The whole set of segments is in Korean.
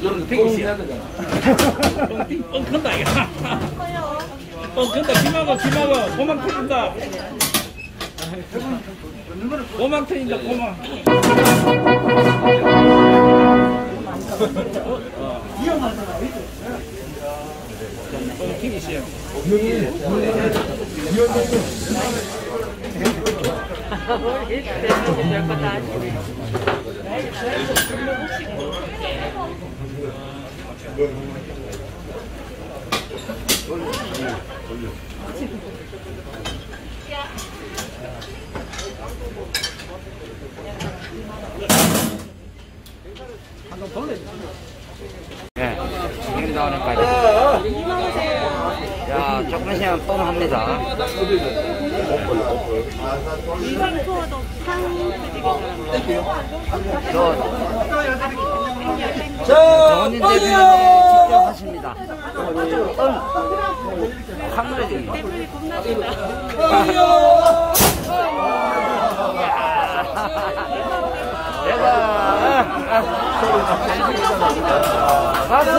이런 거 해야 되잖아. 뻥, 뻥 큰다, 이거. 뻥 큰다, 김하고, 김하고, 고망 터진다. 고망 터진다, 고망. 뻥 튀기 시작. 네, 지금 나오는 까지. 야, 조금 있으면 뻥합니다. 저, 정원진 대표님 직접 하십니다. 뻥! 카메라 중에. 대박! 박수!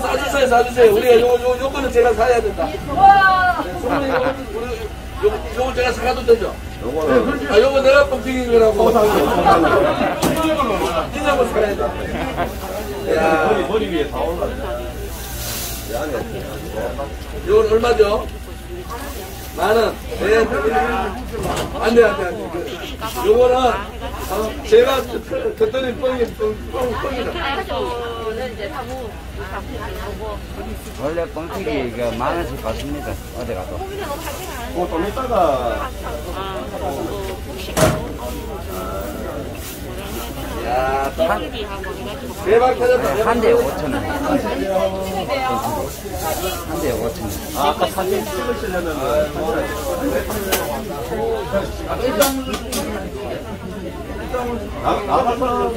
싸주세요, 싸주세요. 우리가 요, 요, 요거는 제가 사야 된다. 네, 요거, 요거 제가 사가도 되죠? 요거는. 아, 요거 내가 뻥튀긴 거라고. 이거 사야 돼. 야. 머리 위에 다 올라. 요건 얼마죠? 만 원. 네. 안 돼, 안 돼, 안 돼. 그, 요거는, 어, 제가 그랬더니 뻥이, 뻥, 뻥, 뻥이다. 원래 뻥튀기 이거 만 원씩 받습니다. 어디 가도. 야, 한, 한 대에 5천 원. 한 대에 5천 원. 아까 사진 찍으시려면 나가서